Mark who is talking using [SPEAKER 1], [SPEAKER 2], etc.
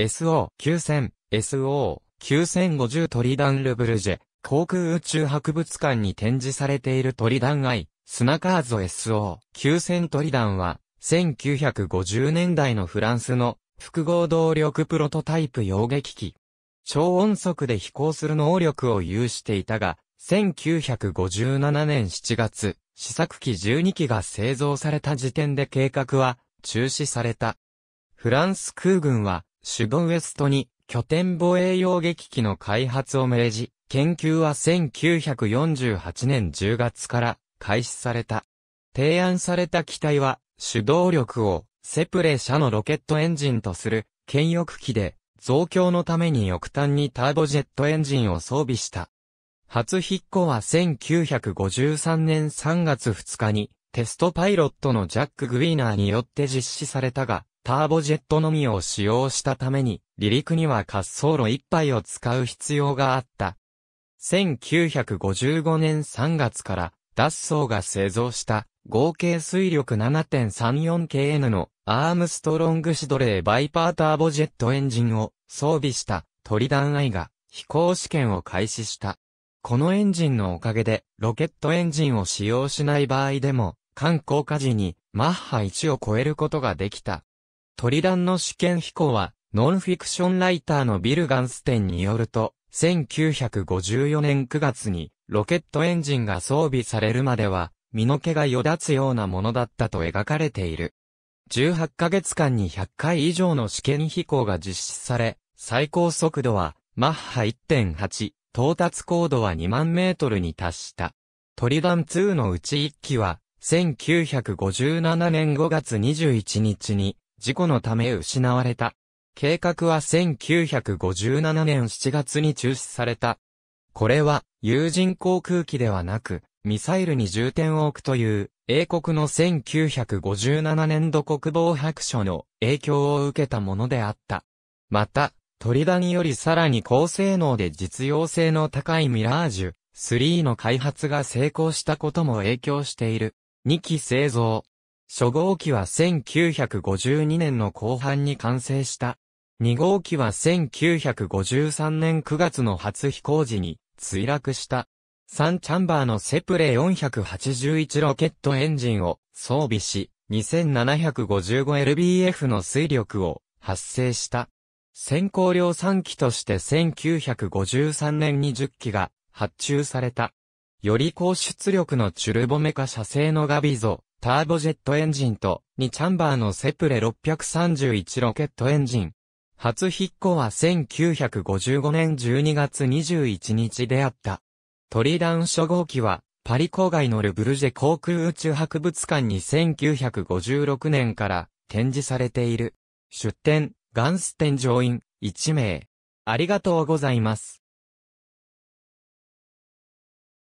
[SPEAKER 1] SO9000、SO9050 トリダンルブルジェ、航空宇宙博物館に展示されているトリダンアイ、スナカーゾ SO9000 トリダンは、1950年代のフランスの複合動力プロトタイプ揚撃機。超音速で飛行する能力を有していたが、1957年7月、試作機12機が製造された時点で計画は中止された。フランス空軍は、シュドウエストに拠点防衛用撃機の開発を命じ、研究は1948年10月から開始された。提案された機体は、主動力をセプレ社のロケットエンジンとする兼翼機で、増強のために翼端にターボジェットエンジンを装備した。初飛行は1953年3月2日に、テストパイロットのジャック・グウィーナーによって実施されたが、ターボジェットのみを使用したために、離陸には滑走路1杯を使う必要があった。1955年3月から、ダッソーが製造した合計水力 7.34kN のアームストロングシドレーバイパーターボジェットエンジンを装備したトリダンアイが飛行試験を開始した。このエンジンのおかげで、ロケットエンジンを使用しない場合でも、艦降下時にマッハ1を超えることができた。トリダンの試験飛行は、ノンフィクションライターのビル・ガンステンによると、1954年9月に、ロケットエンジンが装備されるまでは、身の毛がよだつようなものだったと描かれている。18ヶ月間に100回以上の試験飛行が実施され、最高速度は、マッハ1.8、到達高度は2万メートルに達した。トリダン2のうち1機は、1957年5月21日に、事故のため失われた。計画は1957年7月に中止された。これは、有人航空機ではなく、ミサイルに重点を置くという、英国の1957年度国防白書の影響を受けたものであった。また、トリダによりさらに高性能で実用性の高いミラージュ3の開発が成功したことも影響している。2機製造。初号機は1952年の後半に完成した。2号機は1953年9月の初飛行時に墜落した。3チャンバーのセプレ481ロケットエンジンを装備し、2755lbf の水力を発生した。先行量3機として1953年に10機が発注された。より高出力のチュルボメカ社製のガビゾ、ターボジェットエンジンと2チャンバーのセプレ631ロケットエンジン。初飛行は1955年12月21日であった。トリダウン初号機は、パリ郊外のルブルジェ航空宇宙博物館に1956年から展示されている。出展、ガンス店乗員、1名。ありがとうございます。